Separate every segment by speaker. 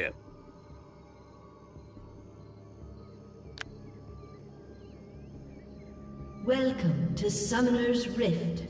Speaker 1: Yeah.
Speaker 2: Welcome to Summoner's Rift.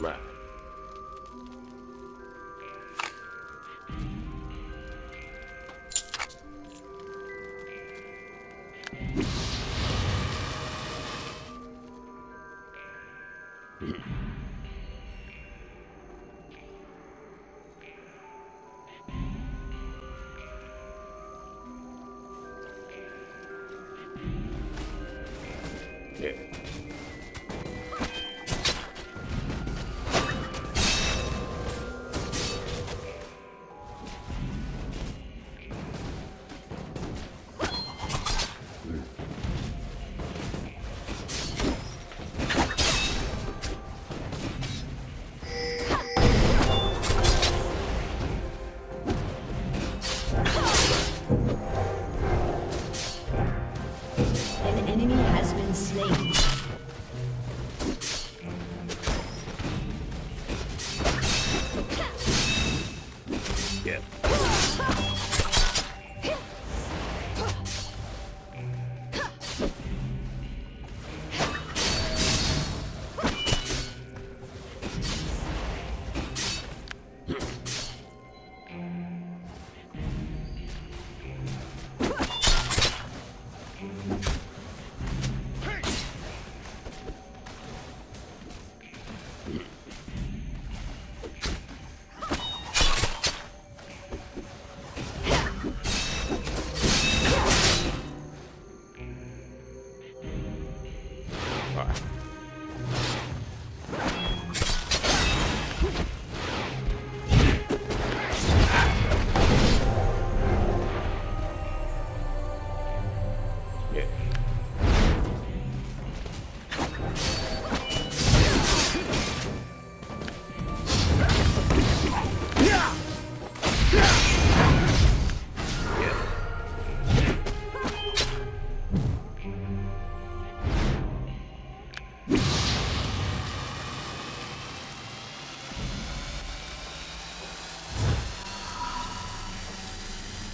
Speaker 1: Right.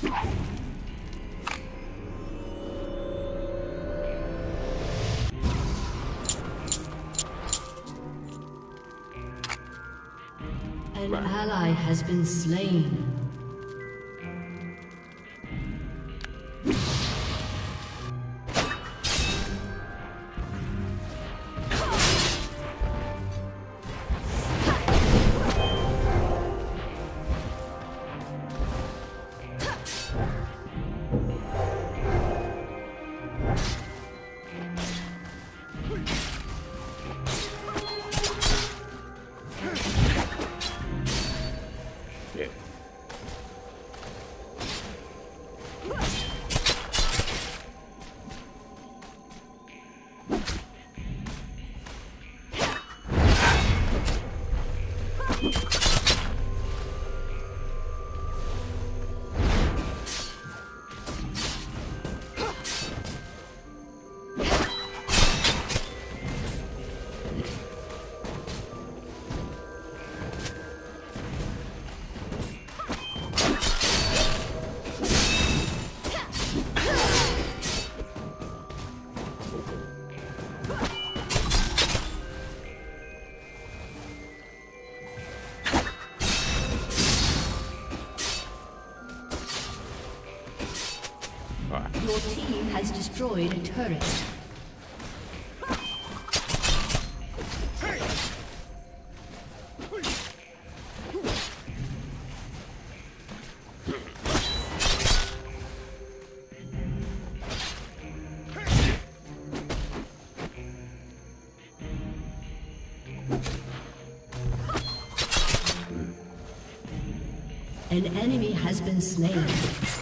Speaker 2: An
Speaker 1: Right.
Speaker 2: ally has been slain. Destroyed a turret. An enemy has been slain.